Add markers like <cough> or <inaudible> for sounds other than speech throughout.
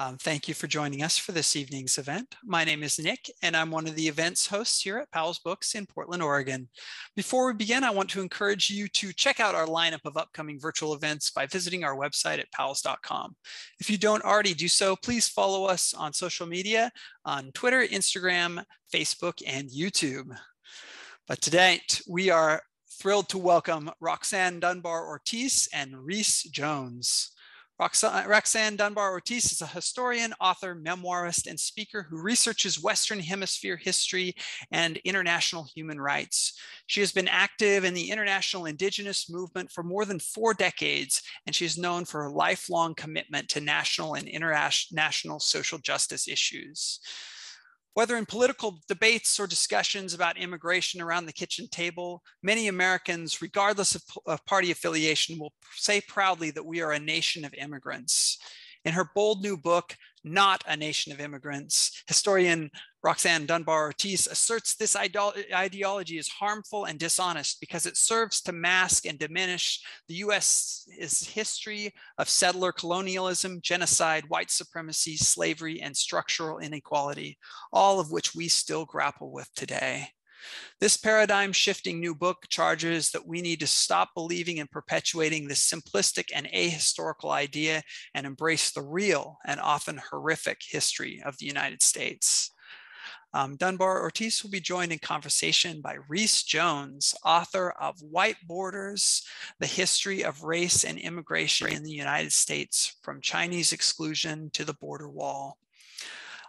Um, thank you for joining us for this evening's event. My name is Nick, and I'm one of the events hosts here at Powell's Books in Portland, Oregon. Before we begin, I want to encourage you to check out our lineup of upcoming virtual events by visiting our website at powells.com. If you don't already do so, please follow us on social media on Twitter, Instagram, Facebook, and YouTube. But today, we are thrilled to welcome Roxanne Dunbar Ortiz and Reece Jones. Roxanne Dunbar Ortiz is a historian, author, memoirist, and speaker who researches Western Hemisphere history and international human rights. She has been active in the international indigenous movement for more than four decades, and she is known for her lifelong commitment to national and international social justice issues. Whether in political debates or discussions about immigration around the kitchen table, many Americans, regardless of, of, party affiliation, will say proudly that we are a nation of immigrants. In her bold new book, Not a Nation of Immigrants, historian Roxanne Dunbar Ortiz asserts this ideology is harmful and dishonest because it serves to mask and diminish the US's history of settler colonialism, genocide, white supremacy, slavery, and structural inequality, all of which we still grapple with today. This paradigm shifting new book charges that we need to stop believing and perpetuating this simplistic and ahistorical idea and embrace the real and often horrific history of the United States. Um, Dunbar Ortiz will be joined in conversation by Reece Jones, author of White Borders, The History of Race and Immigration in the United States from Chinese Exclusion to the Border Wall.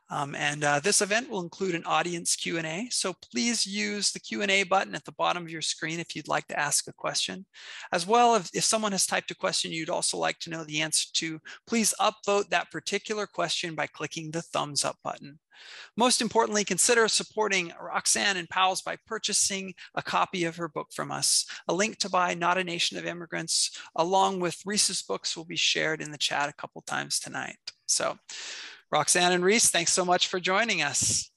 Um, and uh, this event will include an audience Q&A, so please use the Q&A button at the bottom of your screen if you'd like to ask a question. As well, if, if someone has typed a question you'd also like to know the answer to, please upvote that particular question by clicking the thumbs up button. Most importantly, consider supporting Roxanne and Powell's by purchasing a copy of her book from us. A link to buy Not a Nation of Immigrants, along with Reece's books, will be shared in the chat a couple times tonight. So Roxanne and Reece, thanks so much for joining us.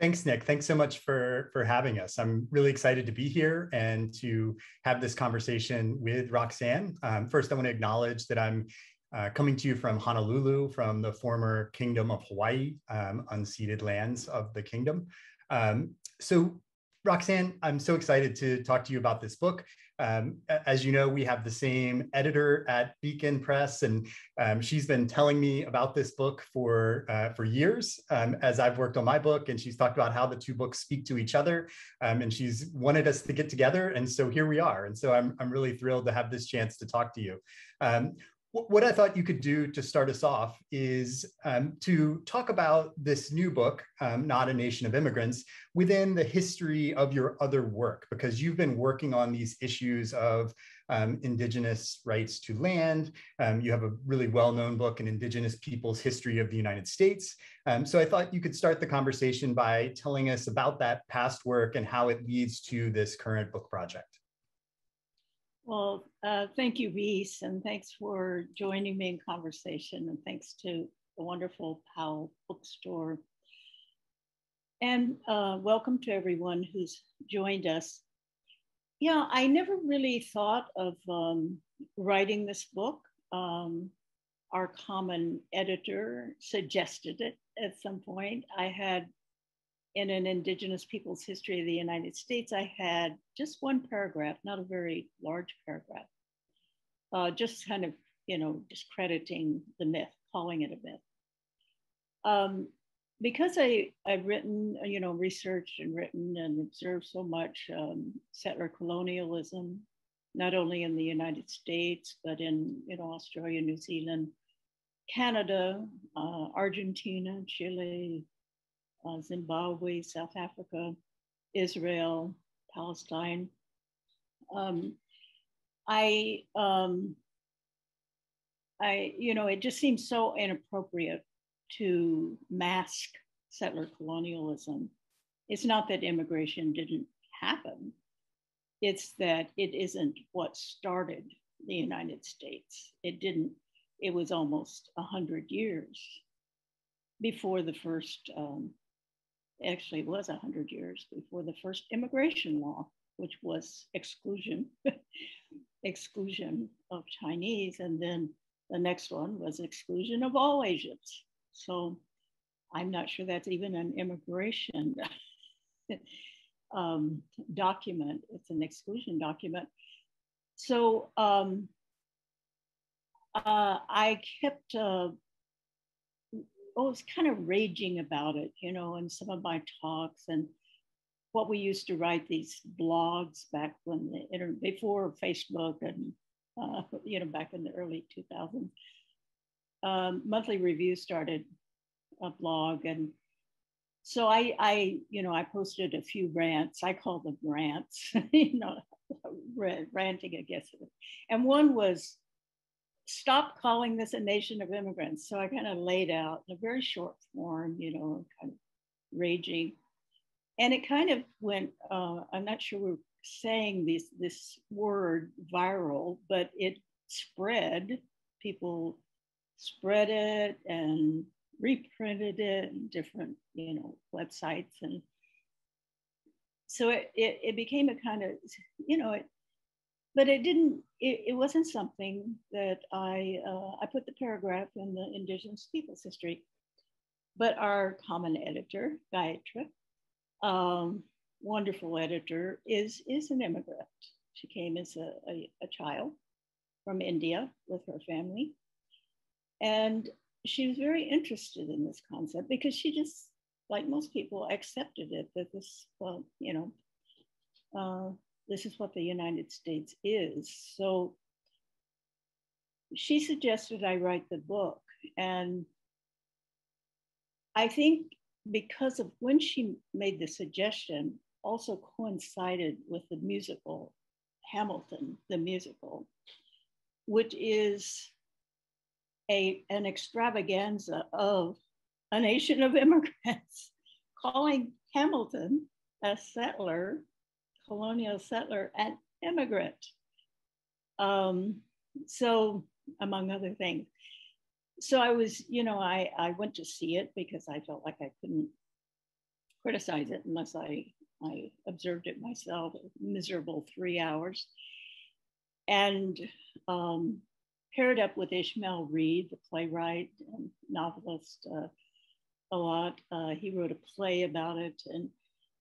Thanks, Nick. Thanks so much for, for having us. I'm really excited to be here and to have this conversation with Roxanne. Um, first, I want to acknowledge that I'm uh, coming to you from Honolulu, from the former Kingdom of Hawaii, um, unceded lands of the kingdom. Um, so Roxanne, I'm so excited to talk to you about this book. Um, as you know, we have the same editor at Beacon Press, and um, she's been telling me about this book for uh, for years um, as I've worked on my book, and she's talked about how the two books speak to each other, um, and she's wanted us to get together, and so here we are. And so I'm I'm really thrilled to have this chance to talk to you. What I thought you could do to start us off is um, to talk about this new book, um, Not a Nation of Immigrants, within the history of your other work, because you've been working on these issues of um, Indigenous rights to land. Um, you have a really well-known book, An Indigenous Peoples History of the United States. Um, so I thought you could start the conversation by telling us about that past work and how it leads to this current book project. Well, uh, thank you, Reece, and thanks for joining me in conversation, and thanks to the wonderful Powell Bookstore. And uh, welcome to everyone who's joined us. Yeah, I never really thought of um, writing this book. Um, our common editor suggested it at some point. I had in an Indigenous people's history of the United States, I had just one paragraph, not a very large paragraph, uh, just kind of, you know, discrediting the myth, calling it a myth. Um, because I, I've written, you know, researched and written and observed so much um, settler colonialism, not only in the United States, but in, you know, Australia, New Zealand, Canada, uh, Argentina, Chile, uh, Zimbabwe, South Africa, Israel, Palestine. Um, I, um, I, you know, it just seems so inappropriate to mask settler colonialism. It's not that immigration didn't happen, it's that it isn't what started the United States. It didn't, it was almost 100 years before the first um, actually was 100 years before the first immigration law, which was exclusion, <laughs> exclusion of Chinese. And then the next one was exclusion of all Asians. So I'm not sure that's even an immigration <laughs> um, document. It's an exclusion document. So um, uh, I kept, uh, I was kind of raging about it, you know, in some of my talks and what we used to write these blogs back when the internet, before Facebook and, uh, <laughs> you know, back in the early 2000s. Um, monthly review started a blog and so I, I, you know, I posted a few rants. I call them rants, <laughs> you know, <laughs> ranting, I guess. And one was stop calling this a nation of immigrants. So I kind of laid out in a very short form, you know, kind of raging. And it kind of went, uh, I'm not sure we're saying this, this word viral, but it spread. People spread it and reprinted it in different, you know, websites. And so it, it, it became a kind of, you know, it, but it didn't, it, it wasn't something that I, uh, I put the paragraph in the Indigenous Peoples History, but our common editor, Gayatri, um, wonderful editor, is, is an immigrant. She came as a, a, a child from India with her family. And she was very interested in this concept because she just, like most people, accepted it that this, well, you know, uh, this is what the United States is. So she suggested I write the book. And I think because of when she made the suggestion, also coincided with the musical Hamilton, the musical, which is a, an extravaganza of a nation of immigrants, <laughs> calling Hamilton a settler, colonial settler, and immigrant. Um, so, among other things. So I was, you know, I, I went to see it because I felt like I couldn't criticize it unless I, I observed it myself, miserable three hours. And um, paired up with Ishmael Reed, the playwright and novelist, uh, a lot. Uh, he wrote a play about it, and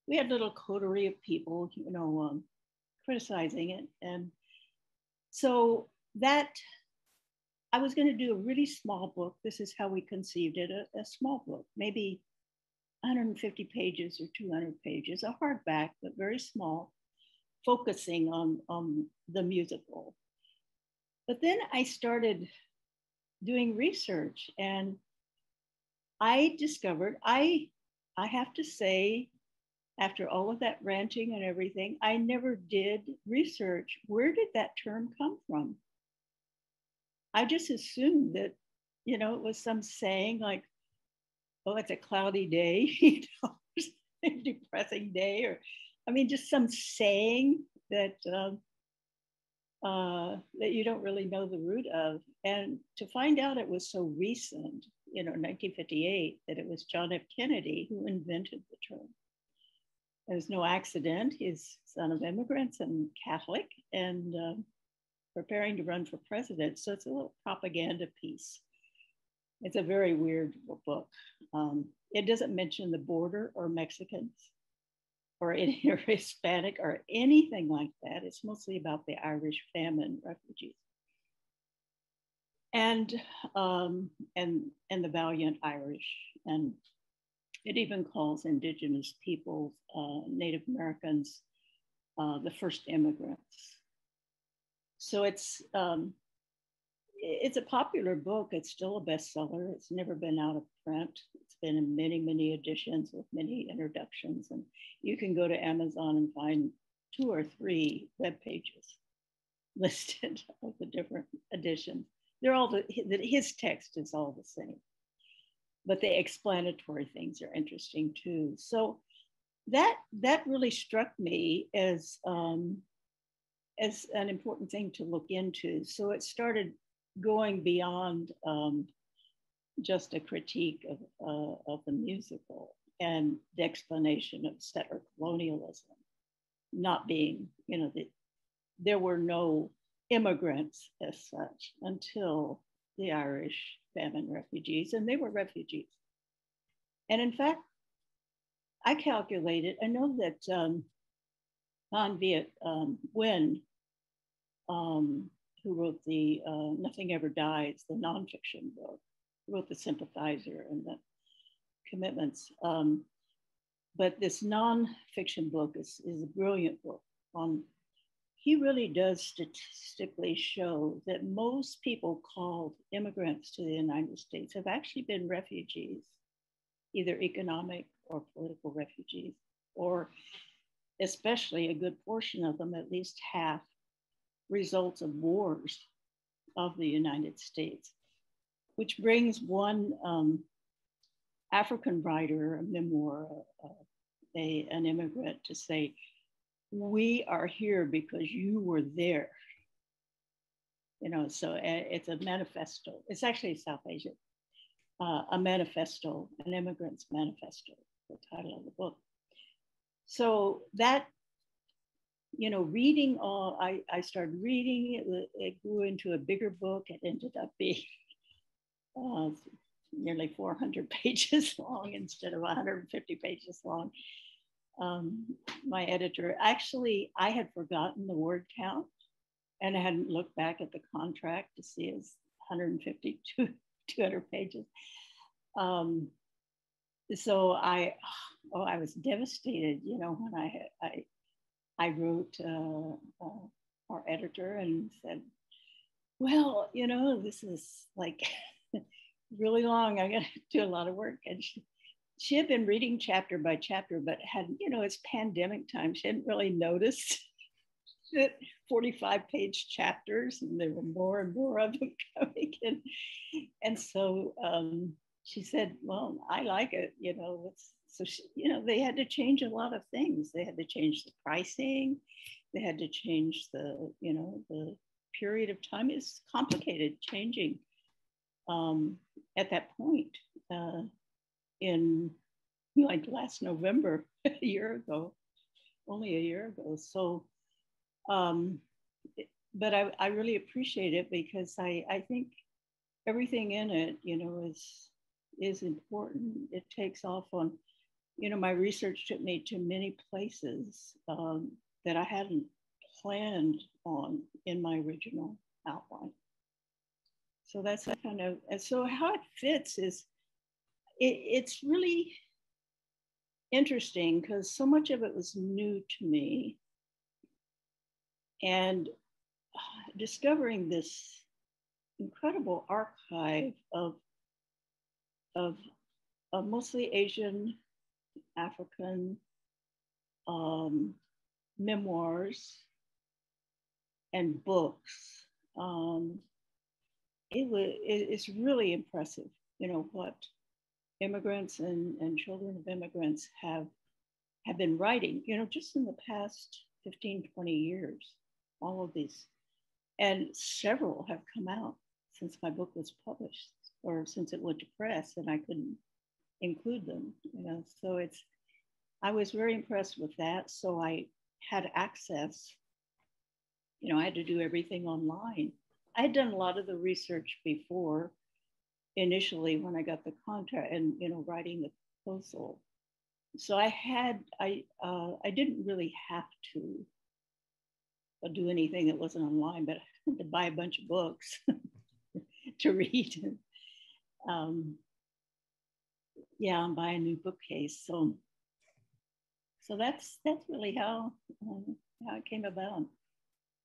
we had a little coterie of people, you know, um, criticizing it. And so that I was going to do a really small book. This is how we conceived it a, a small book, maybe 150 pages or 200 pages, a hardback, but very small, focusing on, on the musical. But then I started doing research and I discovered I I have to say after all of that ranting and everything, I never did research. Where did that term come from? I just assumed that, you know, it was some saying like, oh, it's a cloudy day, <laughs> you know, <laughs> depressing day, or I mean, just some saying that um, uh, that you don't really know the root of. And to find out it was so recent, you know, 1958, that it was John F. Kennedy who invented the term. It was no accident. He's son of immigrants and Catholic and uh, preparing to run for president. So it's a little propaganda piece. It's a very weird book. Um, it doesn't mention the border or Mexicans or any <laughs> or Hispanic or anything like that. It's mostly about the Irish famine refugees. And um, and and the valiant Irish, and it even calls indigenous peoples, uh, Native Americans, uh, the first immigrants. So it's um, it's a popular book. It's still a bestseller. It's never been out of print. It's been in many, many editions with many introductions. And you can go to Amazon and find two or three web pages <laughs> listed of the different editions. They're all the, his text is all the same, but the explanatory things are interesting too. So that that really struck me as um, as an important thing to look into. So it started going beyond um, just a critique of, uh, of the musical and the explanation of settler colonialism not being, you know, the, there were no immigrants as such until the Irish famine refugees, and they were refugees. And in fact, I calculated, I know that um, Van Viet um, Nguyen, um, who wrote the uh, Nothing Ever Dies, the nonfiction book, wrote The Sympathizer and the Commitments. Um, but this nonfiction book is, is a brilliant book on he really does statistically show that most people called immigrants to the United States have actually been refugees, either economic or political refugees, or especially a good portion of them, at least half, results of wars of the United States, which brings one um, African writer, a memoir, uh, a, an immigrant, to say, we are here because you were there. You know, so eh, it's a manifesto. It's actually South Asia, uh, a manifesto, an immigrant's manifesto, the title of the book. So that, you know, reading all, I, I started reading, it, it grew into a bigger book. It ended up being <laughs> uh, nearly 400 <laughs> pages long instead of 150 pages long um, my editor, actually, I had forgotten the word count and I hadn't looked back at the contract to see it's 150 200 pages. Um, so I, oh, I was devastated, you know, when I, I, I wrote uh, uh, our editor and said, well, you know, this is like <laughs> really long. I got to do a lot of work. And she, she had been reading chapter by chapter, but had, you know, it's pandemic time. She hadn't really noticed <laughs> that 45 page chapters and there were more and more of them <laughs> coming in. And so um, she said, well, I like it, you know, it's, so, she, you know, they had to change a lot of things. They had to change the pricing. They had to change the, you know, the period of time is complicated changing um, at that point. Uh, in like last November, <laughs> a year ago, only a year ago. So, um, but I, I really appreciate it because I, I think everything in it, you know, is is important. It takes off on, you know, my research took me to many places um, that I hadn't planned on in my original outline. So that's kind of, and so how it fits is it, it's really interesting because so much of it was new to me. And uh, discovering this incredible archive of, of, of mostly Asian, African um, memoirs and books. Um, it was, it, it's really impressive, you know, what immigrants and, and children of immigrants have have been writing, you know, just in the past 15, 20 years, all of these. And several have come out since my book was published or since it went to press and I couldn't include them, you know. So it's I was very impressed with that. So I had access, you know, I had to do everything online. I had done a lot of the research before initially when I got the contract and you know writing the proposal. So I had I uh, I didn't really have to do anything that wasn't online, but <laughs> I had to buy a bunch of books <laughs> to read. Um, yeah, and buy a new bookcase. So so that's that's really how um, how it came about.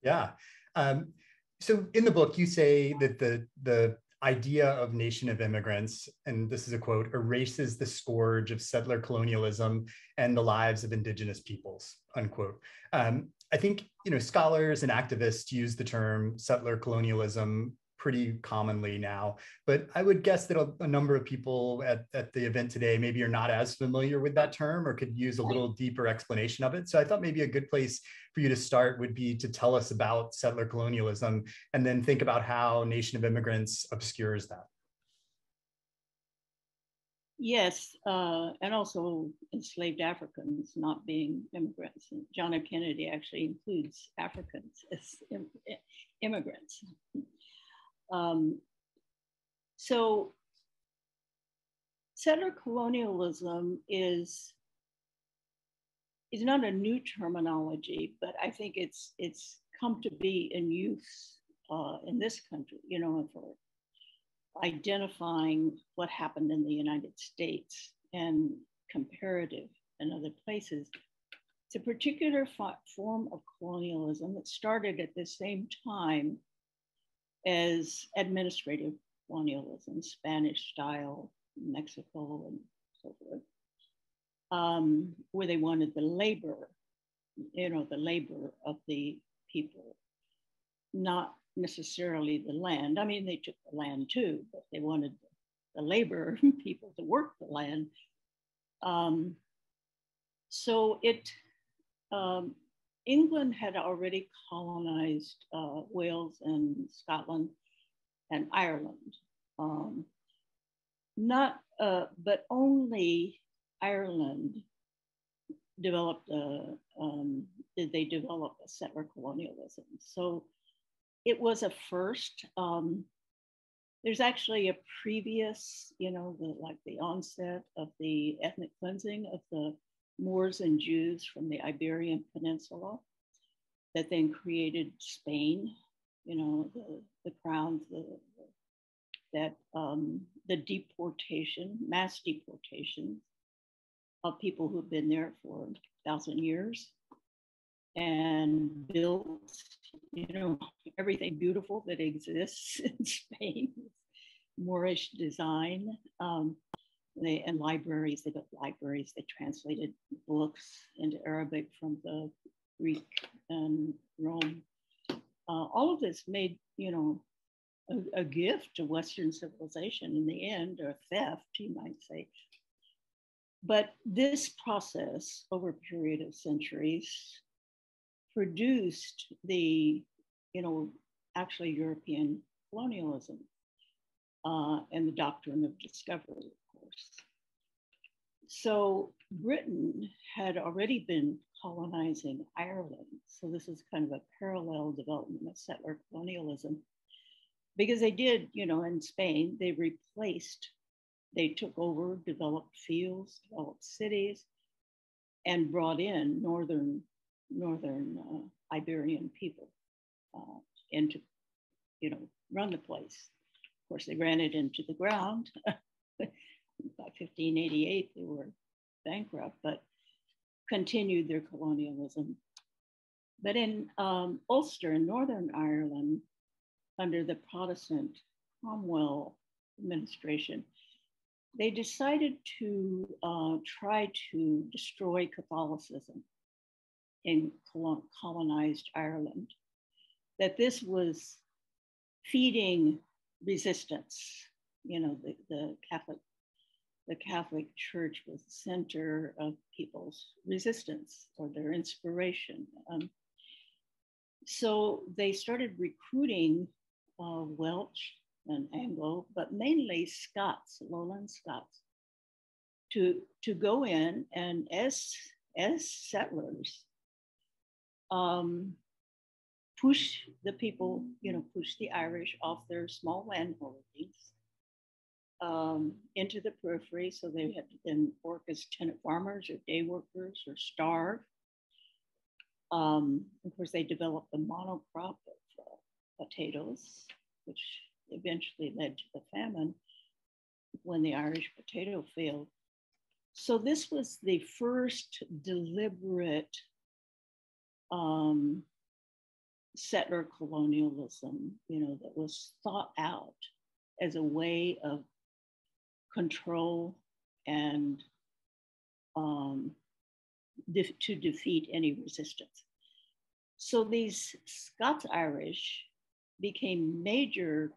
Yeah. Um, so in the book, you say that the the idea of nation of immigrants, and this is a quote, erases the scourge of settler colonialism and the lives of indigenous peoples, unquote. Um, I think you know scholars and activists use the term settler colonialism pretty commonly now. But I would guess that a, a, number of people at, at the event today maybe are not as familiar with that term or could use a little deeper explanation of it. So I thought maybe a good place for you to start would be to tell us about settler colonialism and then think about how Nation of Immigrants obscures that. Yes, uh, and also enslaved Africans not being immigrants. And John F. Kennedy actually includes Africans as Im immigrants. Um, so settler colonialism is is not a new terminology, but I think it's it's come to be in use uh, in this country, you know, for identifying what happened in the United States and comparative in other places. It's a particular form of colonialism that started at the same time as administrative colonialism, Spanish style, Mexico, and so forth, um, where they wanted the labor, you know, the labor of the people, not necessarily the land. I mean, they took the land too, but they wanted the labor <laughs> people to work the land. Um, so it, um, England had already colonized uh, Wales and Scotland and Ireland. Um, not, uh, but only Ireland developed a, um, did they develop a settler colonialism. So it was a first. Um, there's actually a previous, you know, the, like the onset of the ethnic cleansing of the Moors and Jews from the Iberian Peninsula that then created Spain, you know, the, the crowns, the, that um, the deportation, mass deportation of people who've been there for a thousand years and built, you know, everything beautiful that exists <laughs> in Spain, Moorish design. Um, they, and libraries, they built libraries, they translated books into Arabic from the Greek and Rome. Uh, all of this made, you know, a, a, gift to Western civilization in the end, or theft, you might say. But this process over a period of centuries produced the, you know, actually European colonialism uh, and the doctrine of discovery, So Britain had already been colonizing Ireland. So this is kind of a parallel development of settler colonialism because they did, you know, in Spain, they replaced, they took over, developed fields, developed cities, and brought in northern, northern uh, Iberian people uh, into, you know, run the place. Of course, they ran it into the ground. <laughs> By 1588, they were bankrupt, but continued their colonialism. But in um, Ulster, in Northern Ireland, under the Protestant Cromwell administration, they decided to uh, try to destroy Catholicism in colonized Ireland, that this was feeding resistance. You know, the, the Catholic the Catholic Church was the center of people's resistance or their inspiration. Um, so they started recruiting uh, Welsh and Anglo, but mainly Scots, Lowland Scots, to, to go in and as, as settlers, um, push the people, you know, push the Irish off their small landholdings um, into the periphery. So they had to then work as tenant farmers or day workers or starve. Um, of course, they developed the monocrop of uh, potatoes which eventually led to the famine when the Irish potato failed. So this was the first deliberate um, settler colonialism, you know, that was thought out as a way of control and um, de- to defeat any resistance. So these Scots Irish became major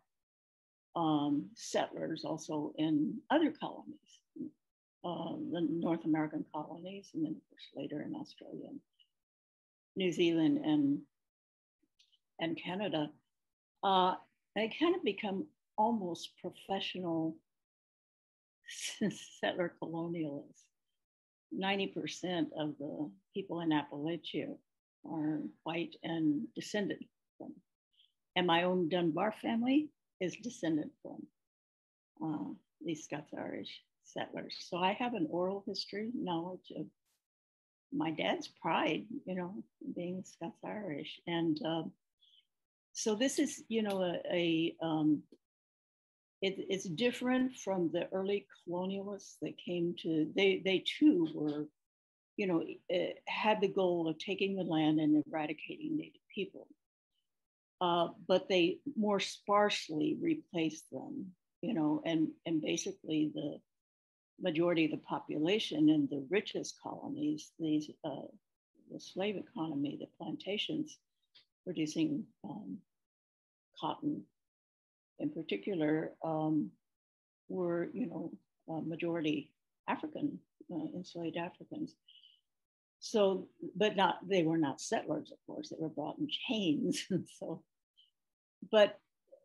um, settlers also in other colonies, uh, the North American colonies, and then of course later in Australia, and New Zealand, and and Canada. Uh, they kind of become almost professional <laughs> settler colonialists. 90% of the people in Appalachia are white and descended from and my own Dunbar family is descended from uh, these Scots Irish settlers. So I have an oral history knowledge of my dad's pride, you know, being Scots Irish. And um, so this is, you know, a, a um, it, it's different from the early colonialists that came to, they, they too were, you know, uh, had the goal of taking the land and eradicating Native people. Uh, but they more sparsely replaced them, you know, and, and basically the majority of the population in the richest colonies, these, uh, the slave economy, the plantations producing um, cotton in particular, um, were, you know, majority African, uh, enslaved Africans. So, but not, they were not settlers, of course, they were brought in chains. <laughs> so, but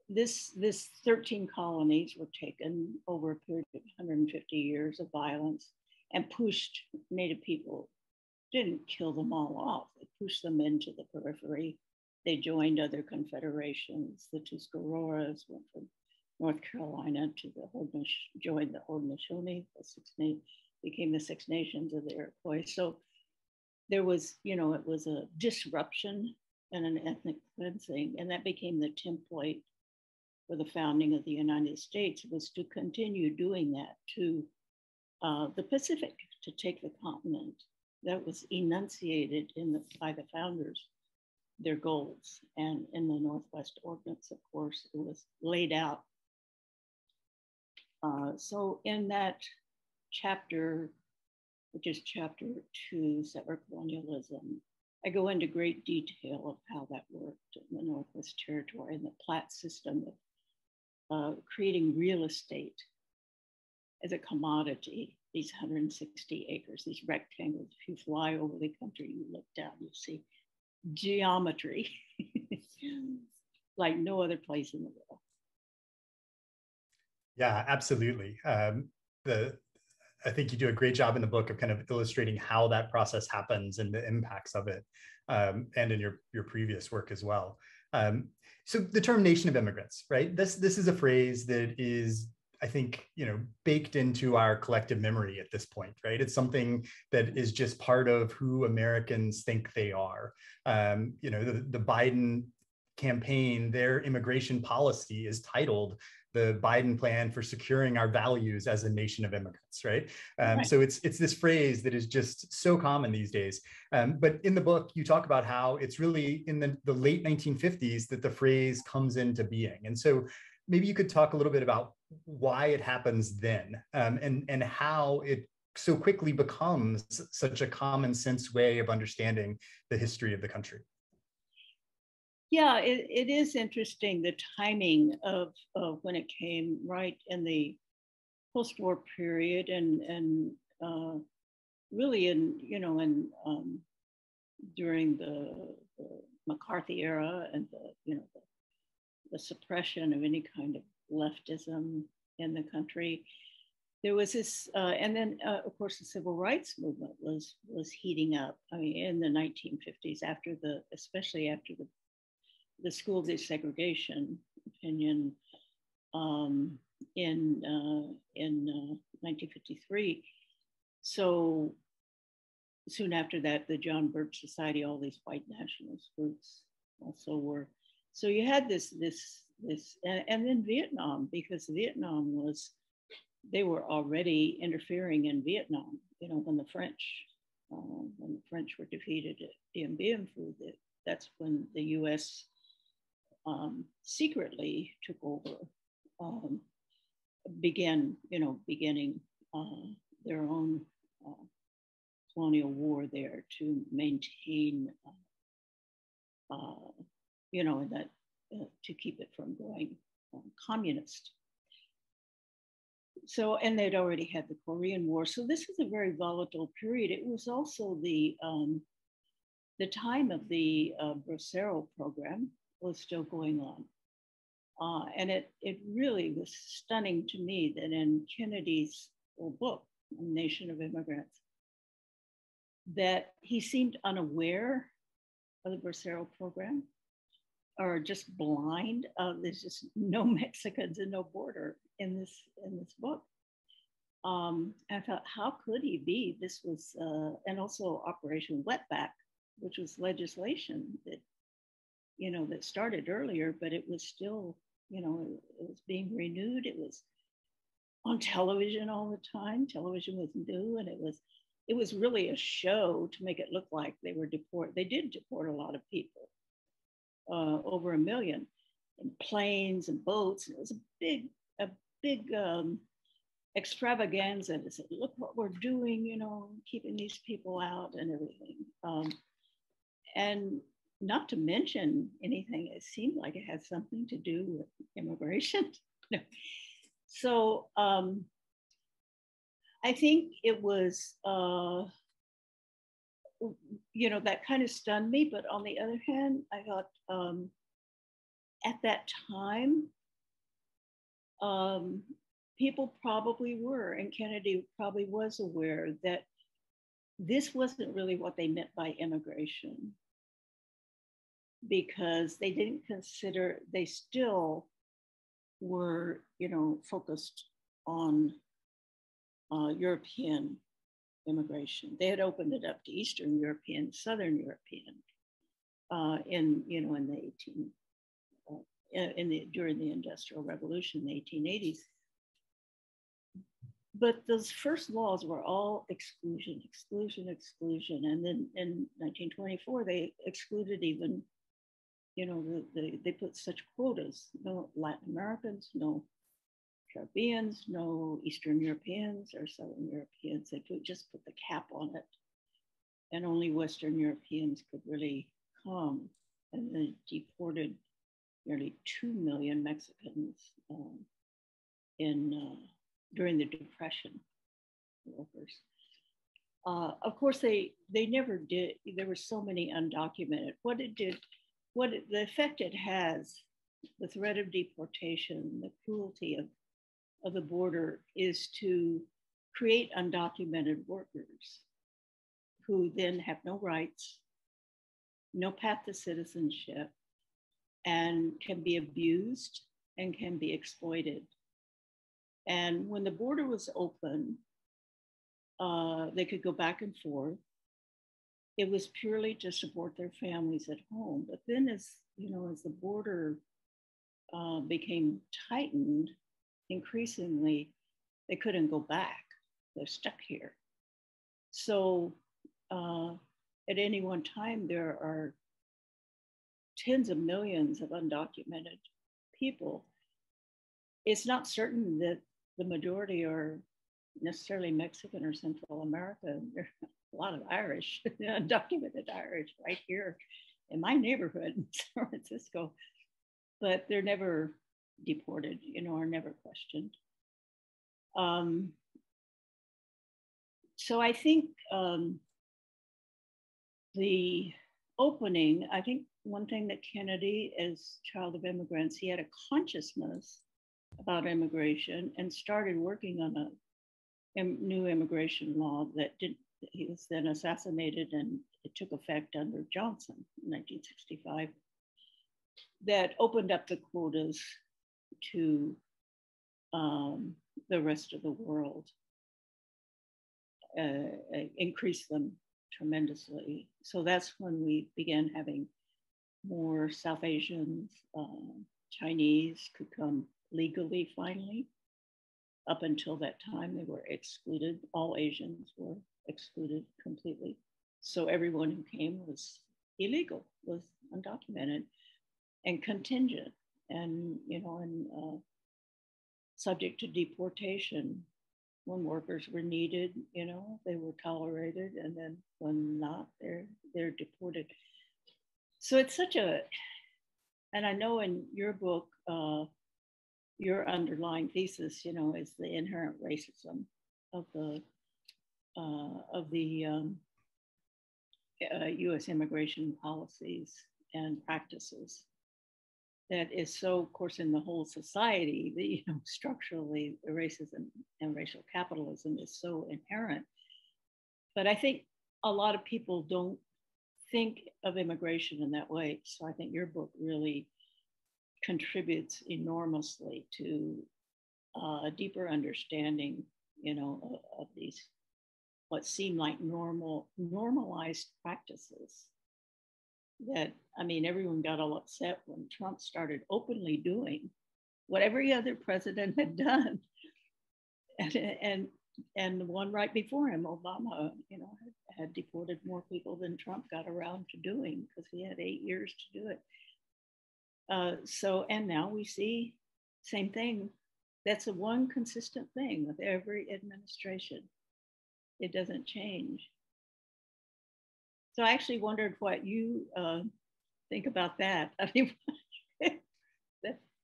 this, this 13 colonies were taken over a period of 150 years of violence and pushed Native people, didn't kill them all off, they pushed them into the periphery. They joined other confederations. The Tuscaroras went from North Carolina to the Haudenosaunee, joined the Haudenosaunee, the Six became the Six Nations of the Iroquois. So there was, you know, it was a disruption and an ethnic cleansing, and that became the template for the founding of the United States was to continue doing that to uh, the Pacific, to take the continent. That was enunciated in the, by the founders, their goals. And in the Northwest Ordinance, of course, it was laid out. Uh, so in that chapter, which is chapter two, settler colonialism, I go into great detail of how that worked in the Northwest Territory and the plat system of uh, creating real estate as a commodity, these 160 acres, these rectangles. If you fly over the country, you look down, you see geometry <laughs> like no other place in the world. Yeah, absolutely. Um, the I think you do a great job in the book of kind of illustrating how that process happens and the impacts of it, um, and in your your previous work as well. Um, so the term nation of immigrants, right? This this is a phrase that is I think you know baked into our collective memory at this point, right? It's something that is just part of who Americans think they are. Um, you know, the, the Biden campaign, their immigration policy is titled the Biden plan for securing our values as a nation of immigrants, right? Um, right. So it's it's this phrase that is just so common these days. Um, but in the book, you talk about how it's really in the, the late 1950s that the phrase comes into being. And so maybe you could talk a little bit about why it happens then um, and, and how it so quickly becomes such a common sense way of understanding the history of the country. Yeah, it, it is interesting the timing of, of when it came right in the post-war period and and uh, really in you know in um, during the, the, McCarthy era and the you know the, the suppression of any kind of leftism in the country there was this, uh, and then uh, of course the civil rights movement was was heating up. I mean, in the 1950s, after the, especially after the the school desegregation opinion um, in uh, in 1953. Uh, so soon after that, the John Birch Society, all these white nationalist groups also were. So you had this this this, and, and then Vietnam because Vietnam was they were already interfering in Vietnam. You know when the French uh, when the French were defeated at Dien Bien Phu, that's when the U.S um, secretly took over, um, began, you know, beginning uh, their own uh, colonial war there to maintain, uh, uh you know, that uh, to keep it from going um, communist. So, and they'd already had the Korean War. So this is a very volatile period. It was also the um, the time of the uh, Bracero program, was still going on. Uh, and it, it really was stunning to me that in Kennedy's book, Nation of Immigrants, that he seemed unaware of the Bracero program. Are just blind. Uh, there's just no <laughs> Mexicans and no border in this in this book. Um, I thought, how could he be? This was, uh, and also Operation Wetback, which was legislation that, you know, that started earlier, but it was still, you know, it was being renewed. It was on television all the time. Television was new, and it was, it was really a show to make it look like they were deport. They did deport a lot of people, uh, over a million, in planes and boats. It was a big, a big. Um, extravaganza to say, look what we're doing, you know, keeping these people out and everything. Um, and not to mention anything, it seemed like it had something to do with immigration. <laughs> so um, I think it was, uh, you know, that kind of stunned me. But on the other hand, I thought um, at that time, um, people probably were, and Kennedy probably was aware that this wasn't really what they meant by immigration because they didn't consider, they still were, you know, focused on uh, European immigration. They had opened it up to Eastern European, Southern European uh, in, you know, in the 18, uh, in the, during the Industrial Revolution, in the 1880s but those first laws were all exclusion, exclusion, exclusion. And then in 1924, they excluded even, you know, the, the, they put such quotas no Latin Americans, no Caribbeans, no Eastern Europeans or Southern Europeans. They put, just put the cap on it. And only Western Europeans could really come. And they deported nearly 2 million Mexicans um, in. Uh, during the Depression workers. Uh, of course, they they never did. There were so many undocumented. What it did, what it, the effect it has, the threat of deportation, the cruelty of of the border is to create undocumented workers who then have no rights, no path to citizenship, and can be abused and can be exploited and when the border was open, uh, they could go back and forth. It was purely to support their families at home. But then, as you know, as the border uh, became tightened, increasingly they couldn't go back. They're stuck here. So, uh, at any one time, there are tens of millions of undocumented people. It's not certain that the majority are necessarily Mexican or Central American. <laughs> There are a lot of Irish, <laughs> undocumented Irish right here in my neighborhood in <laughs> San Francisco, but they're never deported, you know, are never questioned. Um, so I think um, the opening, I think one thing that Kennedy, as child of immigrants, he had a consciousness about immigration and started working on a new immigration law that did he was then assassinated and it took effect under Johnson in 1965 that opened up the quotas to um, the rest of the world, uh, increased them tremendously. So that's when we began having more South Asians, uh, Chinese could come legally finally. Up until that time, they were excluded. All Asians were excluded completely. So everyone who came was illegal, was undocumented and contingent and, you know, and uh, subject to deportation. When workers were needed, you know, they were tolerated, and then when not, they're they're deported. So it's such a, and I know in your book, uh, your underlying thesis, you know, is the inherent racism of the uh, of the um, uh, U.S. immigration policies and practices. That is so, of course, in the whole society that you know <laughs> structurally racism and racial capitalism is so inherent. But I think a lot of people don't think of immigration in that way. So I think your book really contributes enormously to uh, a deeper understanding, you know, of, of these what seem like normal normalized practices that I mean everyone got all upset when Trump started openly doing what every other president had <laughs> done. And and and the one right before him Obama you know had, had deported more people than Trump got around to doing because he had 8 years to do it. Uh, so and now we see same thing. That's a one consistent thing with every administration. It doesn't change. So I actually wondered what you uh, think about that. <laughs> I mean,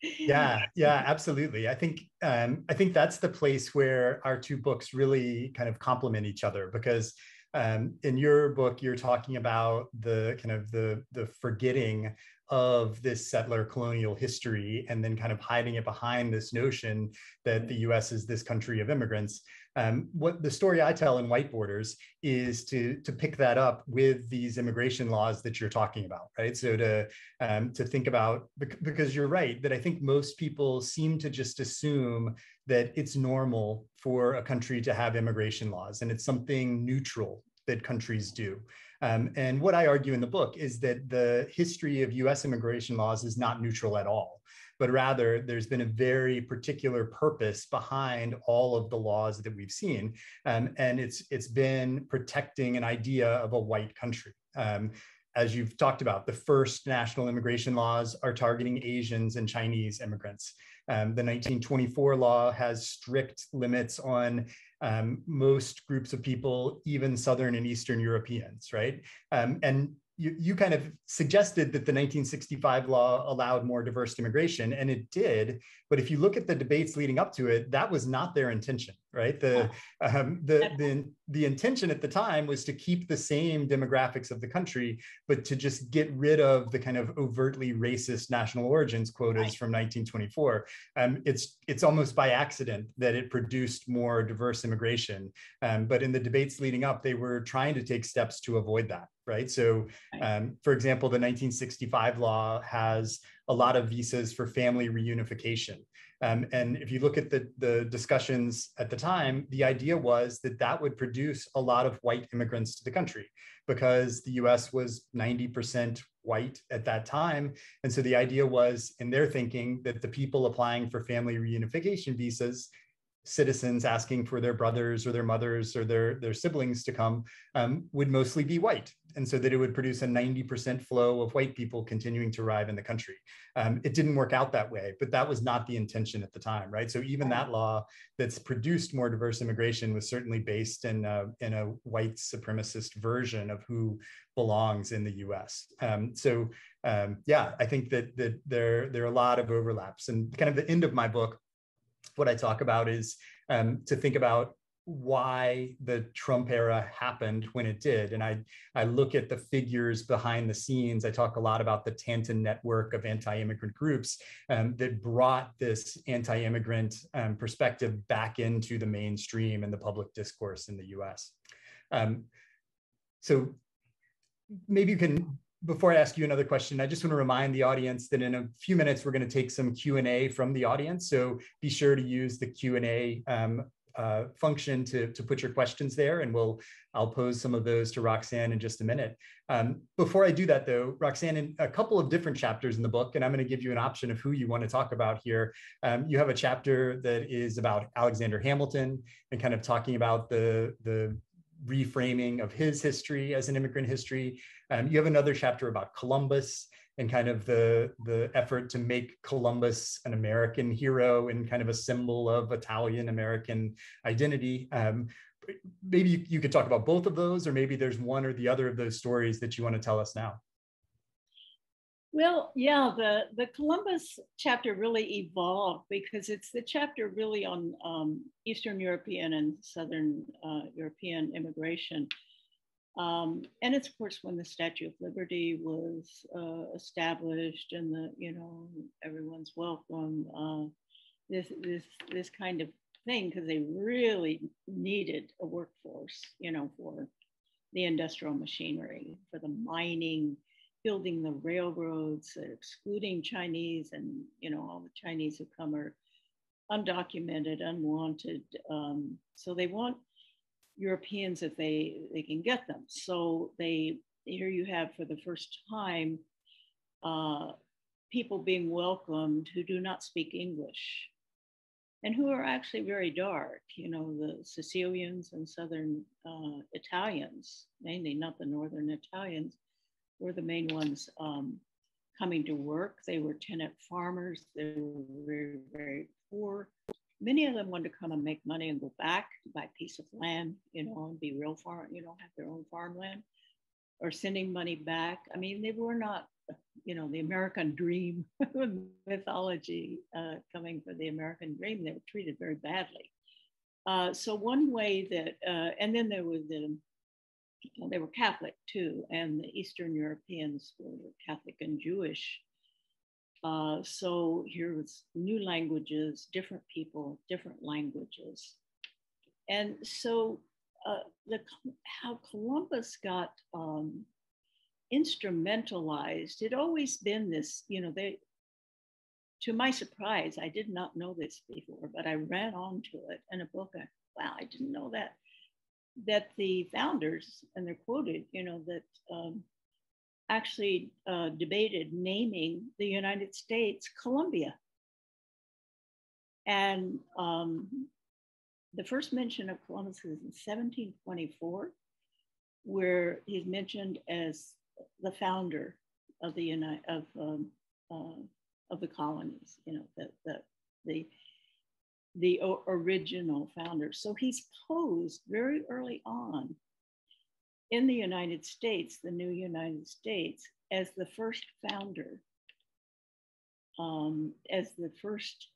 yeah, <laughs> yeah, absolutely. I think um, I think that's the place where our two books really kind of complement each other because um, in your book you're talking about the kind of the the forgetting of this settler colonial history and then kind of hiding it behind this notion that the US is this country of immigrants. Um, what the story I tell in White Borders is to, to pick that up with these immigration laws that you're talking about, right? So to, um, to think about, because you're right, that I think most people seem to just assume that it's normal for a country to have immigration laws and it's something neutral that countries do. Um, and what I argue in the book is that the history of US immigration laws is not neutral at all, but rather there's been a very particular purpose behind all of the laws that we've seen. Um, and it's, it's been protecting an idea of a white country. Um, as you've talked about, the first national immigration laws are targeting Asians and Chinese immigrants. Um, the 1924 law has strict limits on um, most groups of people, even Southern and Eastern Europeans, right? Um, and you, you kind of suggested that the 1965 law allowed more diverse immigration, and it did. But if you look at the debates leading up to it, that was not their intention, right? The um, the, the the intention at the time was to keep the same demographics of the country, but to just get rid of the kind of overtly racist national origins quotas right. from 1924. Um, it's it's almost by accident that it produced more diverse immigration. Um, but in the debates leading up, they were trying to take steps to avoid that right? So, um, for example, the 1965 law has a lot of visas for family reunification. Um, and if you look at the, the discussions at the time, the idea was that that would produce a lot of white immigrants to the country because the US was 90% white at that time. And so the idea was, in their thinking, that the people applying for family reunification visas citizens asking for their brothers or their mothers or their, their siblings to come um, would mostly be white. And so that it would produce a 90% flow of white people continuing to arrive in the country. Um, it didn't work out that way, but that was not the intention at the time, right? So even that law that's produced more diverse immigration was certainly based in a, in a white supremacist version of who belongs in the US. Um, so um, yeah, I think that, that there, there are a lot of overlaps and kind of the end of my book what I talk about is um, to think about why the Trump era happened when it did. And I, I look at the figures behind the scenes. I talk a lot about the Tanton network of anti-immigrant groups um, that brought this anti-immigrant um, perspective back into the mainstream and the public discourse in the US. Um, so maybe you can before I ask you another question, I just want to remind the audience that in a few minutes, we're going to take some Q&A from the audience. So be sure to use the Q&A um, uh, function to, to put your questions there and we'll I'll pose some of those to Roxanne in just a minute. Um, before I do that though, Roxanne, in a couple of different chapters in the book, and I'm going to give you an option of who you want to talk about here. Um, you have a chapter that is about Alexander Hamilton and kind of talking about the, the reframing of his history as an immigrant history. Um, you have another chapter about Columbus and kind of the, the effort to make Columbus an American hero and kind of a symbol of Italian American identity. Um, maybe you, you could talk about both of those, or maybe there's one or the other of those stories that you want to tell us now. Well, yeah, the, the Columbus chapter really evolved because it's the chapter really on um, Eastern European and Southern uh, European immigration. Um, and it's of course when the Statue of Liberty was uh, established and the, you know, everyone's welcome, uh, this, this, this kind of thing, because they really needed a workforce, you know, for the industrial machinery, for the mining, building the railroads, excluding Chinese, and you know all the Chinese who come are undocumented, unwanted. Um, so they want Europeans if they they can get them. So they here you have for the first time uh, people being welcomed who do not speak English and who are actually very dark. You know, the Sicilians and Southern uh, Italians, mainly not the Northern Italians, were the main ones um, coming to work. They were tenant farmers. They were very, very poor. Many of them wanted to come and make money and go back to buy a piece of land, you know, and be real farm, you know, have their own farmland or sending money back. I mean, they were not, you know, the American dream <laughs> mythology uh, coming for the American dream. They were treated very badly. Uh, so one way that, uh, and then there was the, well, they were Catholic too, and the Eastern Europeans were Catholic and Jewish. Uh, so here was new languages, different people, different languages. And so uh, the, how Columbus got um, instrumentalized, it always been this, you know, they, to my surprise, I did not know this before, but I ran onto it in a book. I, wow, I didn't know that. That the founders, and they're quoted, you know, that um, actually uh, debated naming the United States Columbia. And um, the first mention of Columbus is in 1724, where he's mentioned as the founder of the United of um, uh, of the colonies. You know, the the the the original founder. So he's posed very early on in the United States, the new United States, as the first founder, um, as the first,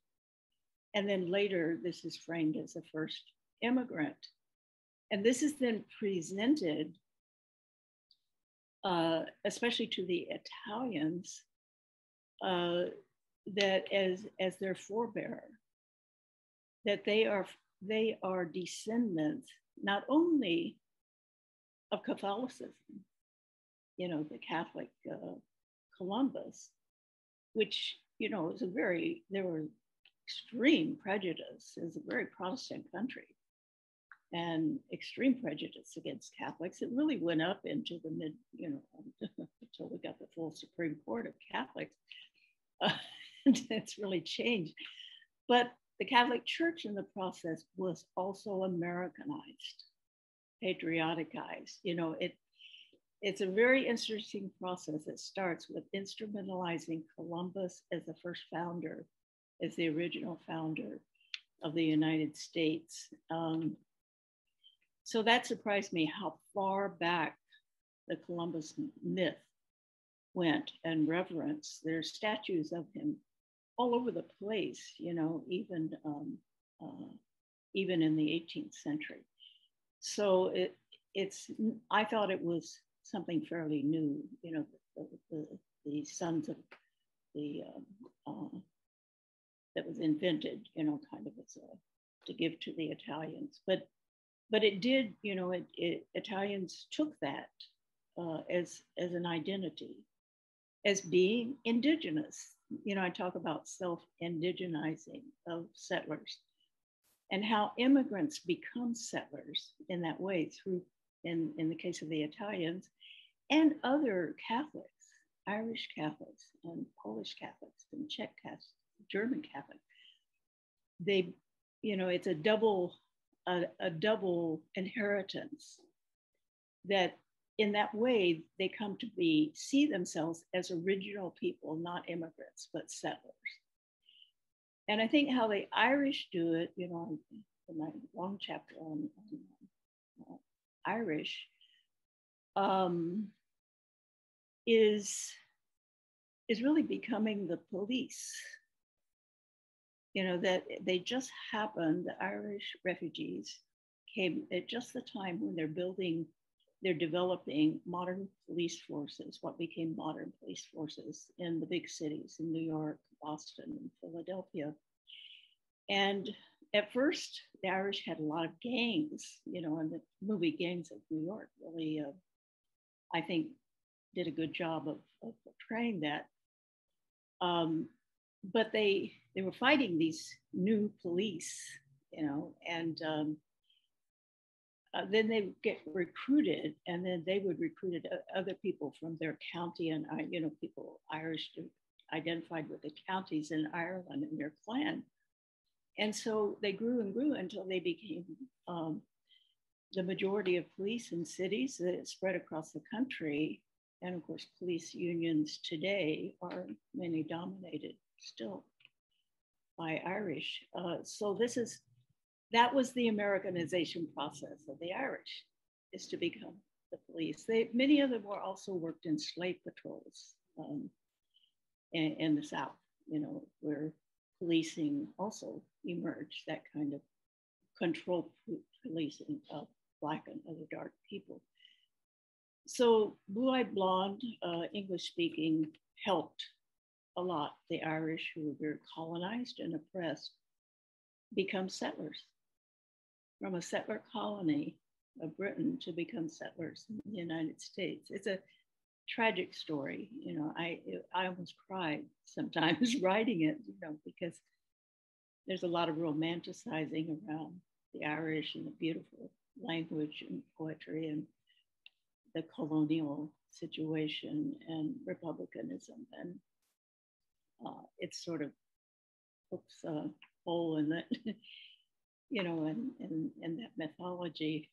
and then later this is framed as the first immigrant. And this is then presented, uh, especially to the Italians, uh, that as, as their forebearer, that they are, they are descendants not only of Catholicism, you know, the Catholic uh, Columbus, which, you know, is a very, there were extreme prejudice, is a very Protestant country and extreme prejudice against Catholics. It really went up into the mid, you know, <laughs> until we got the full Supreme Court of Catholics. Uh, <laughs> it's really changed. But the Catholic Church in the process was also Americanized patrioticized. You know, it it's a very interesting process. It starts with instrumentalizing Columbus as the first founder, as the original founder of the United States. Um, so that surprised me how far back the Columbus myth went and reverence. There's statues of him all over the place, you know, even um, uh, even in the 18th century. So it, it's, I thought it was something fairly new, you know, the, the, the sons of the, um, uh, that was invented, you know, kind of as a, to give to the Italians. But, but it did, you know, it, it Italians took that uh, as, as an identity, as being indigenous. You know, I talk about self-indigenizing of settlers and how immigrants become settlers in that way through, in, in the case of the Italians, and other Catholics, Irish Catholics and Polish Catholics and Czech Catholics, German Catholics. They, you know, it's a double, a, a double inheritance that in that way they come to be see themselves as original people not immigrants but settlers and I think how the Irish do it, you know, in my long chapter on, on uh, Irish, um, is is really becoming the police. You know that they just happened. The Irish refugees came at just the time when they're building, they're developing modern police forces, what became modern police forces in the big cities in New York, Boston and Philadelphia. And at first, the Irish had a lot of gangs, you know, and the movie Gangs of New York really, uh, I think, did a good job of, of portraying that. Um, but they they were fighting these new police, you know, and um, uh, then they would get recruited, and then they would recruit other people from their county, and uh, you know, people Irish identified with the counties in Ireland and their clan. And so they grew and grew until they became um, the majority of police in cities that spread across the country. And of course, police unions today are mainly dominated still by Irish. Uh, so this is, that was the Americanization process of the Irish, is to become the police. They, many of them were also worked in slave patrols um, in, in the South, you know, where policing also emerged, that kind of control policing of Black and other dark people. So Blue Eyed Blonde, uh, English speaking, helped a lot the Irish who were colonized and oppressed become settlers. From a settler colony of Britain to become settlers in the United States. It's a tragic story. You know, I I almost cried sometimes <laughs> writing it. You know, because there's a lot of romanticizing around the Irish and the beautiful language and poetry and the colonial situation and republicanism and uh, it's sort of hooks a hole in that <laughs> you know and in, in that mythology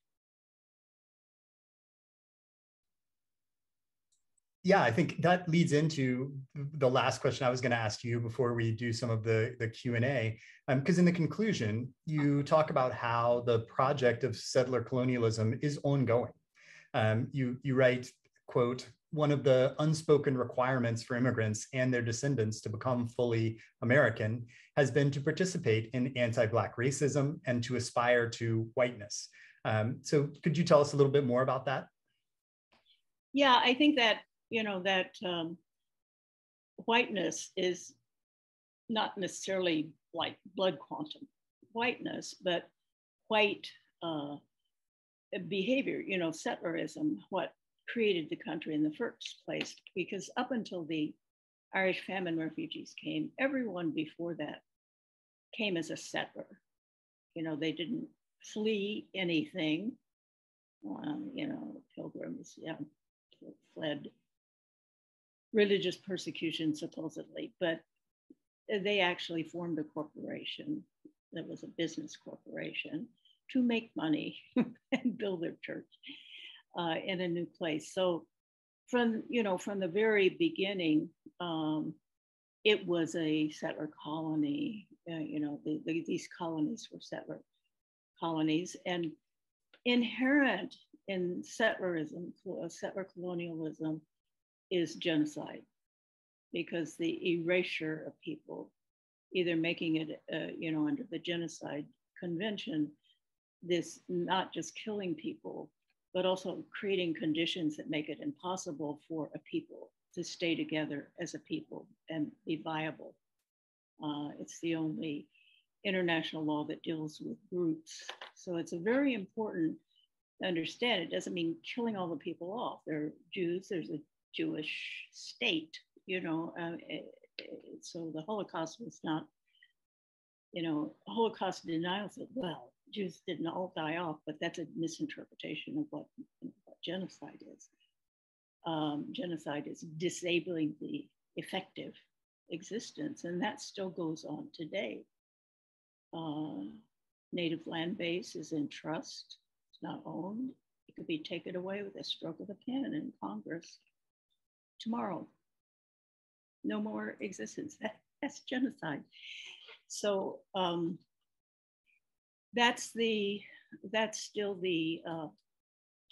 yeah, I think that leads into the last question I was going to ask you before we do some of the, the Q&A. Because um, in the conclusion, you talk about how the project of settler colonialism is ongoing. Um, you, you write, quote, one of the unspoken requirements for immigrants and their descendants to become fully American has been to participate in anti-Black racism and to aspire to whiteness. Um, so could you tell us a little bit more about that? Yeah, I think that you know, that um, whiteness is not necessarily like blood quantum whiteness, but white uh, behavior, you know, settlerism, what created the country in the first place. Because up until the Irish famine refugees came, everyone before that came as a settler. You know, they didn't flee anything. Um, you know, pilgrims, yeah, fled religious persecution, supposedly, but they actually formed a corporation that was a business corporation to make money <laughs> and build their church uh, in a new place. So from you know from the very beginning, um, it was a settler colony. Uh, you know the, the, these colonies were settler colonies, and inherent in settlerism, settler colonialism, is genocide because the erasure of people, either making it, uh, you know, under the genocide convention, this not just killing people, but also creating conditions that make it impossible for a people to stay together as a people and be viable. Uh, it's the only international law that deals with groups. So it's a very important to understand. It doesn't mean killing all the people off. There are Jews, there's a Jewish state, you know. Uh, it, it, so the Holocaust was not, you know, Holocaust denial said, well, Jews didn't all die off, but that's a misinterpretation of what, what genocide is. Um, genocide is disabling the effective existence, and that still goes on today. Uh, native land base is in trust, it's not owned. It could be taken away with a stroke of a pen in Congress tomorrow. No more existence. That, <laughs> that's genocide. So um, that's the that's still the uh,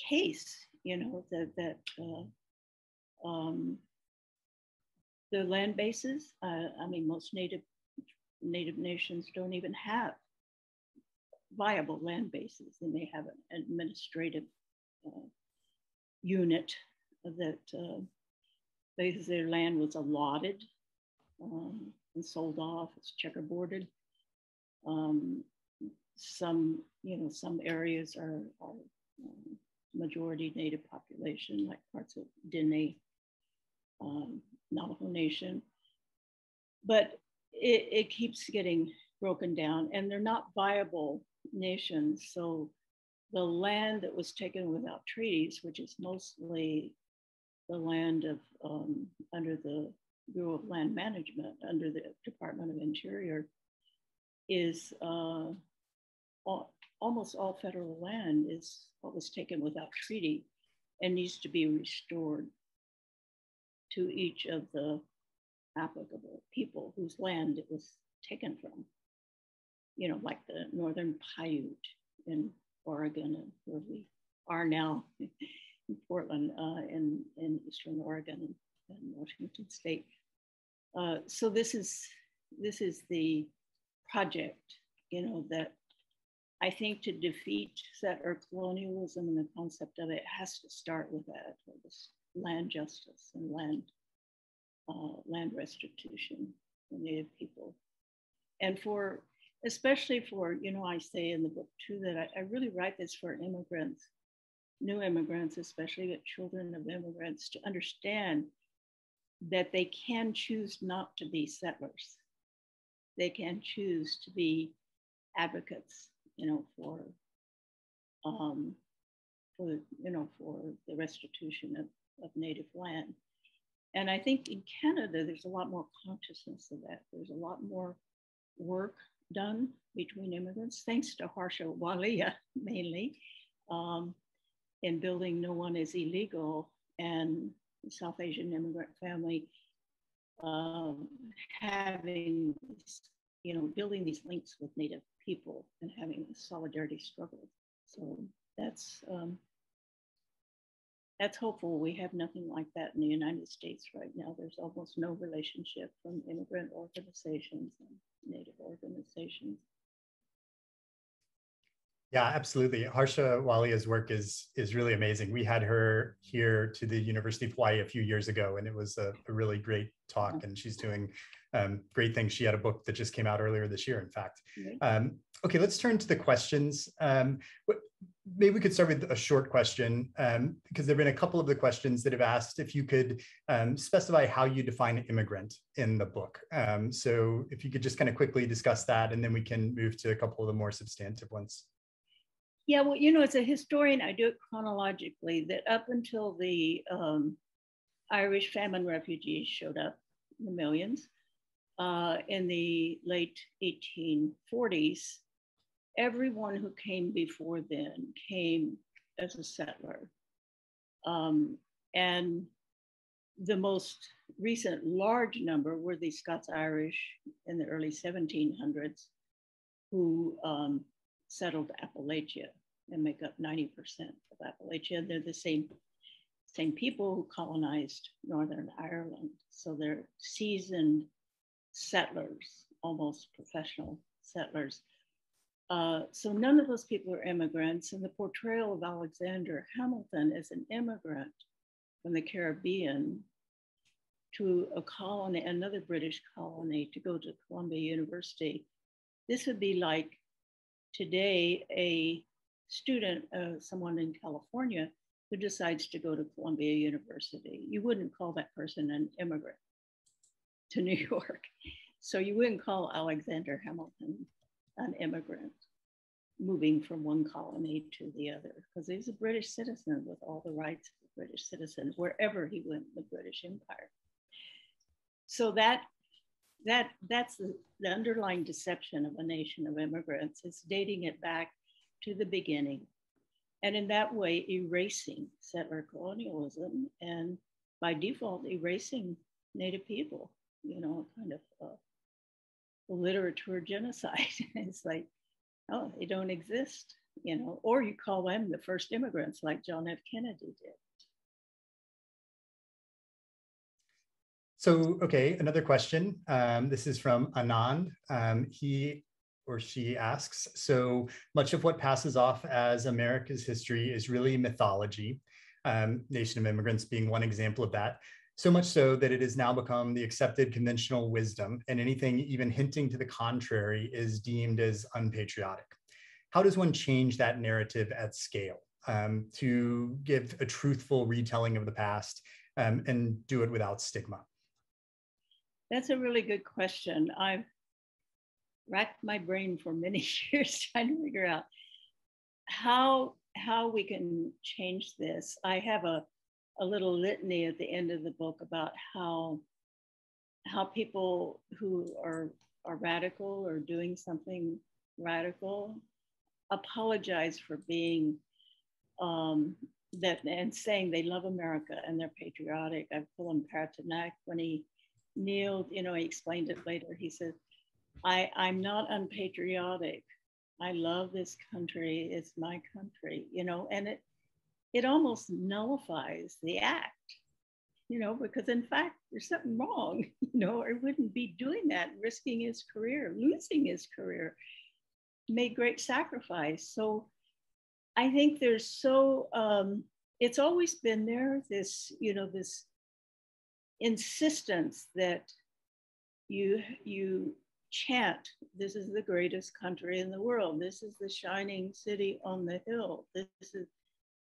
case. You know that that uh, um, the land bases. Uh, I mean, most native native nations don't even have viable land bases. They may have an administrative uh, unit that uh, because their land was allotted um, and sold off, it's checkerboarded. Um, some, you know, some areas are, are um, majority native population, like parts of Diné, um, Navajo Nation. But it, it keeps getting broken down and they're not viable nations. So the land that was taken without treaties, which is mostly the land of um, under the Bureau of Land Management, under the Department of Interior, is uh, all, almost all federal land is what was taken without treaty and needs to be restored to each of the applicable people whose land it was taken from. You know, like the Northern Paiute in Oregon and where we are now <laughs> in Portland, uh, in, in Eastern Oregon and, Washington State. Uh, so this is this is the project, you know, that I think to defeat settler colonialism and the concept of it has to start with that, with this land justice and land uh, land restitution for Native people. And for, especially for, you know, I say in the book too that I, I really write this for immigrants, new immigrants, especially the children of immigrants, to understand that they can choose not to be settlers. They can choose to be advocates, you know, for, um, for you know, for the restitution of, of native land. And I think in Canada, there's a lot more consciousness of that. There's a lot more work done between immigrants, thanks to Harsha Walia <laughs> mainly, um, in building No One is Illegal and South Asian immigrant family um, having, you know, building these links with Native people and having solidarity struggle. So that's um, that's hopeful. We have nothing like that in the United States right now. There's almost no relationship from immigrant organizations and Native organizations. Yeah, absolutely. Harsha Walia's work is is really amazing. We had her here to the University of Hawaii a few years ago, and it was a, a really great talk. And she's doing um, great things. She had a book that just came out earlier this year, in fact. Um, okay, let's turn to the questions. Um, maybe we could start with a short question um, because there have been a couple of the questions that have asked if you could um, specify how you define immigrant in the book. Um, so if you could just kind of quickly discuss that and then we can move to a couple of the more substantive ones. Yeah, well, you know, as a historian, I do it chronologically that up until the um, Irish famine refugees showed up in the millions uh, in the late 1840s, everyone who came before then came as a settler. Um, and the most recent large number were the Scots Irish in the early 1700s who um, settled Appalachia and make up 90% of Appalachia. They're the same, same people who colonized Northern Ireland. So they're seasoned settlers, almost professional settlers. Uh, so none of those people are immigrants. And the portrayal of Alexander Hamilton as an immigrant from the Caribbean to a colony, another British colony, to go to Columbia University, this would be like today a student, uh, someone in California who decides to go to Columbia University. You wouldn't call that person an immigrant to <laughs> New York. So you wouldn't call Alexander Hamilton an immigrant moving from one colony to the other because he was a British citizen with all the rights of a British citizen wherever he went in the British Empire. So that that that's the, the underlying deception of a nation of immigrants. It's dating it back to the beginning, and in that way erasing settler colonialism and by default erasing Native people. You know, kind of uh, literature genocide. <laughs> it's like oh, they don't exist, you know, or you call them the first immigrants like John F. Kennedy did. So, okay, another question. Um, this is from Anand. Um, he or she asks, so much of what passes off as America's history is really mythology, um, Nation of Immigrants being one example of that so much so that it has now become the accepted conventional wisdom, and anything even hinting to the contrary is deemed as unpatriotic. how does one change that narrative at scale um, to give a truthful retelling of the past um, and do it without stigma? That's a really good question. I've racked my brain for many <laughs> years trying to figure out how how we can change this. I have a, a little litany at the end of the book about how how people who are are radical or doing something radical apologize for being um, that and saying they love America and they're patriotic. I pull him Kaepernick when he kneeled, you know, he explained it later. He said, I, I'm not unpatriotic. I love this country. It's my country, you know, and it it almost nullifies the act, you know, because in fact there's something wrong, <laughs> you know, or wouldn't be doing that, risking his career, losing his career, made great sacrifice. So I think there's so um, it's always been there, this, you know, this insistence that you you chant this is the greatest country in the world. This is the shining city on the hill. This is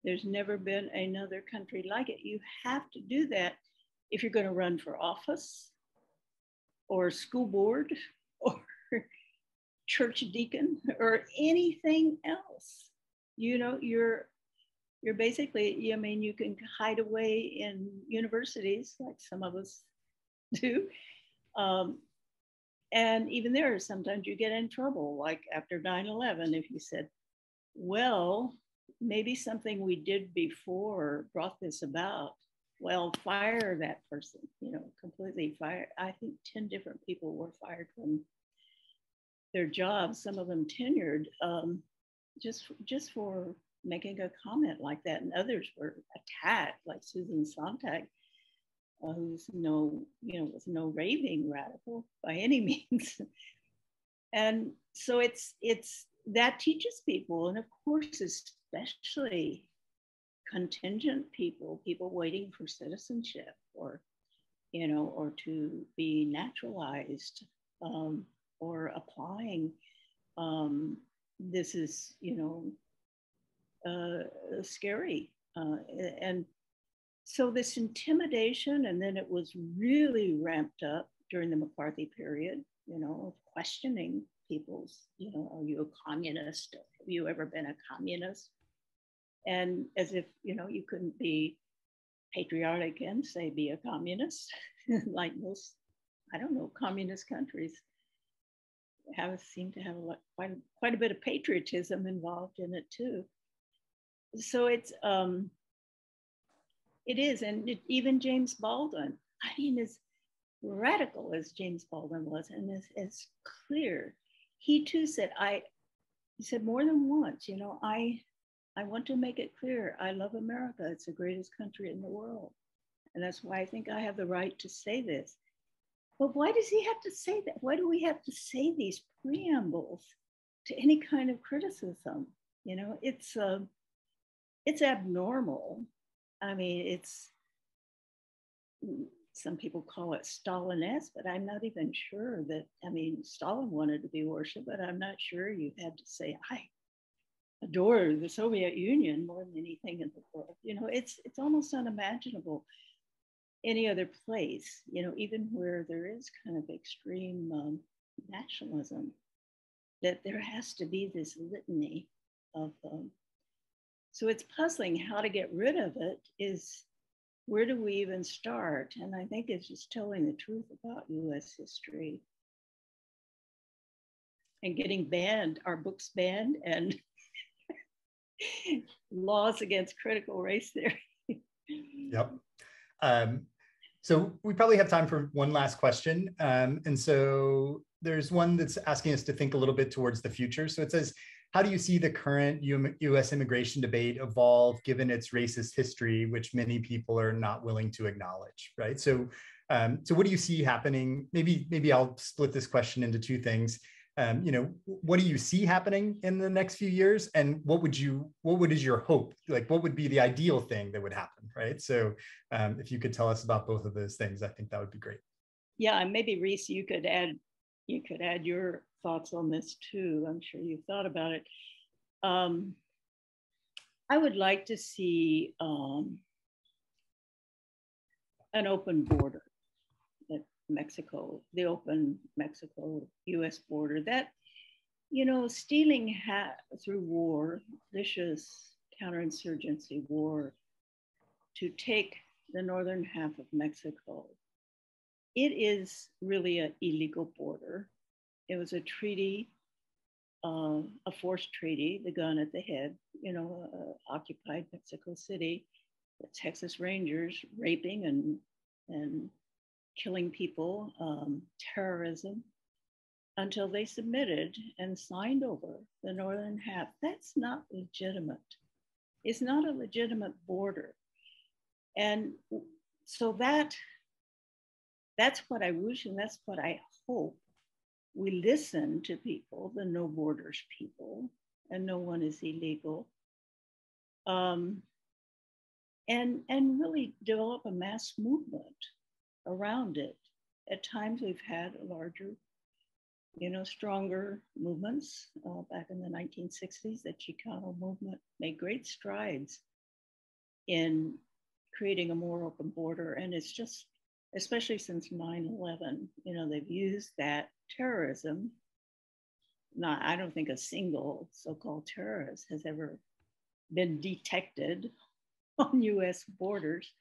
there's never been another country like it. You have to do that if you're going to run for office or school board <laughs> or church deacon or anything else. You know you're you're basically, I mean, you can hide away in universities like some of us do. Um, and even there, sometimes you get in trouble, like after 9 11, if you said, well, maybe something we did before brought this about. Well, fire that person, you know, completely fire. I think 10 different people were fired from their jobs, some of them tenured, um, just, just for making a comment like that, and others were attacked, like Susan Sontag, uh, who's no, you know, was no raving radical by any <laughs> means. and so it's it's that teaches people, and of course, especially contingent people, people waiting for citizenship or, you know, or to be naturalized um, or applying. Um, this is, you know, uh, scary. Uh, and so this intimidation, and then it was really ramped up during the McCarthy period, you know, of questioning people's, you know, are you a communist? Have you ever been a communist? And as if, you know, you couldn't be patriotic and say be a communist, <laughs> like most, I don't know, communist countries have seem to have a lot, quite, quite a bit of patriotism involved in it too so it's um it is and it, even james baldwin i mean as radical as james baldwin was and as, as clear he too said i he said more than once you know i i want to make it clear i love america it's the greatest country in the world and that's why i think i have the right to say this but why does he have to say that why do we have to say these preambles to any kind of criticism you know it's uh, it's abnormal. I mean, it's some people call it Stalin-esque, but I'm not even sure that. I mean, Stalin wanted to be worshipped, but I'm not sure you had to say I adore the Soviet Union more than anything in the world. You know, it's it's almost unimaginable any other place. You know, even where there is kind of extreme um, nationalism, that there has to be this litany of um, so it's puzzling how to get rid of it is where do we even start? And I think it's just telling the truth about US history and getting banned, our books banned and <laughs> laws against critical race theory. yep. Um, so we probably have time for one last question. Um, and so there's one that's asking us to think a little bit towards the future. So it says, how do you see the current US immigration debate evolve given its racist history, which many people are not willing to acknowledge, right? So, um, so what do you see happening? Maybe, maybe I'll split this question into two things. Um, you know, what do you see happening in the next few years, and what would you, what would is your hope? Like, what would be the ideal thing that would happen, right? So, um, if you could tell us about both of those things, I think that would be great. Yeah, and maybe Reece, you could add, you could add your thoughts on this too. I'm sure you've thought about it. Um, I would like to see um, an open border at Mexico, the open Mexico US border. That, you know, stealing hat through war, vicious counterinsurgency war, to take the northern half of Mexico. It is really an illegal border. It was a treaty, uh, a forced treaty, the gun at the head, you know, uh, occupied Mexico City, the Texas Rangers raping and, and killing people, um, terrorism, until they submitted and signed over the northern half. That's not legitimate. It's not a legitimate border. And so that that's what I wish and that's what I hope. We listen to people, the no borders people, and no one is illegal. Um, and, and really develop a mass movement around it. At times we've had larger, you know, stronger movements. Uh, back in the 1960s, the Chicano movement made great strides in creating a more open border. And it's just, especially since 9 11, you know, they've used that terrorism. Not, I don't think a single so called terrorist has ever been detected <laughs> on US borders.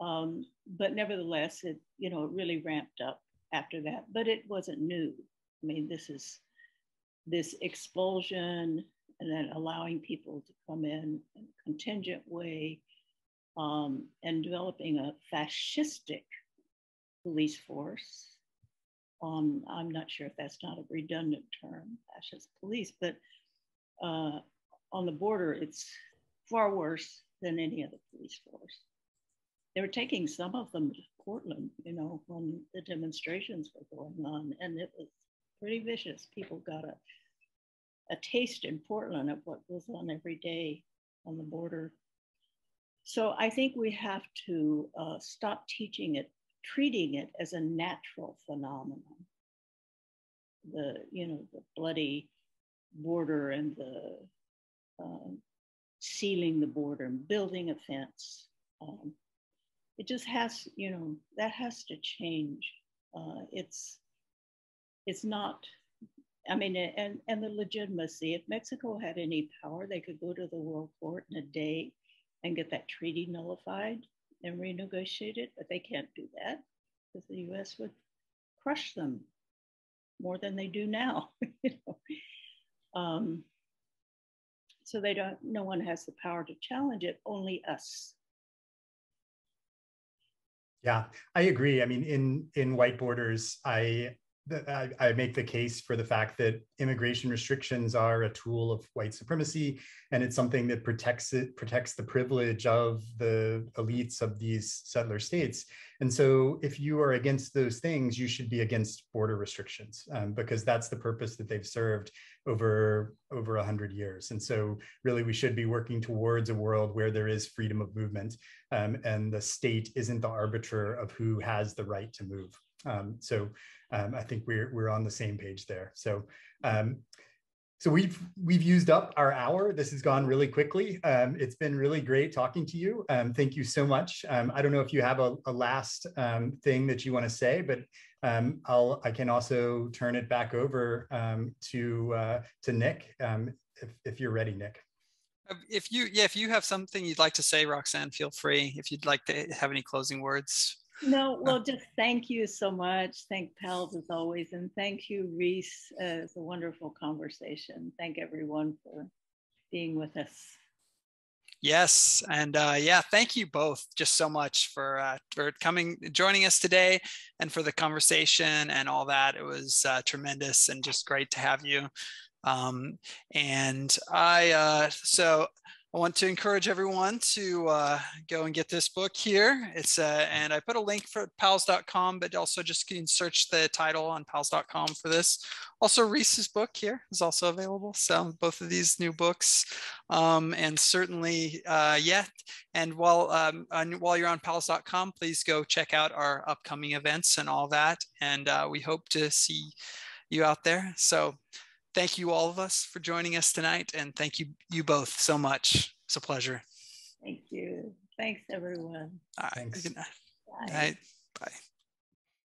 Um, but nevertheless, it, you know, it really ramped up after that, but it wasn't new. I mean, this is this expulsion and then allowing people to come in in a contingent way um, and developing a fascistic police force. Um, I'm not sure if that's not a redundant term, fascist police, but uh, on the border, it's far worse than any other police force. They were taking some of them to Portland, you know, when the demonstrations were going on, and it was pretty vicious. People got a, a taste in Portland of what goes on every day on the border so I think we have to uh, stop teaching it, treating it as a natural phenomenon. The, you know, the bloody border and the uh, sealing the border and building a fence. Um, it just has, you know, that has to change. Uh, it's, it's not, I mean, and, and the legitimacy. If Mexico had any power, they could go to the World Court in a day and get that treaty nullified and renegotiated, but they can't do that because the US would crush them more than they do now. <laughs> you know? um, so they don't, no one has the power to challenge it, only us. Yeah, I agree. I mean, in in white borders, I I, I, make the case for the fact that immigration restrictions are a tool of white supremacy, and it's something that protects it protects the privilege of the elites of these settler states. And so, if you are against those things, you should be against border restrictions um, because that's the purpose that they've served over over a hundred years. And so, really, we should be working towards a world where there is freedom of movement, um, and the state isn't the arbiter of who has the right to move. Um, so um, I think we're we're on the same page there. So um, so we've we've used up our hour. This has gone really quickly. Um, it's been really great talking to you. Um, thank you so much. Um, I don't know if you have a, a last thing that you want to say, but I'll I can also turn it back over to uh, to Nick if if you're ready, Nick. If you yeah, if you have something you'd like to say, Roxanne, feel free. If you'd like to have any closing words, no, well, just thank you so much. Thank Powell's as always. And thank you, Reece. Uh, it's a wonderful conversation. Thank everyone for being with us. Yes, and uh, yeah, thank you both just so much for uh, for coming, joining us today, and for the conversation and all that. It was uh, tremendous and just great to have you. Um, and I uh, so I want to encourage everyone to uh, go and get this book here. It's uh, and I put a link for powells.com, but also just can search the title on powells.com for this. Also, Reece's book here is also available. So both of these new books, um, and certainly, uh. And while um, while you're on powells.com, please go check out our upcoming events and all that. And uh, we hope to see you out there. So. Thank you all of us for joining us tonight. And thank you, you both so much. It's a pleasure. Thank you. Thanks, everyone. All right. Thanks. Good night. Bye. Night. Bye.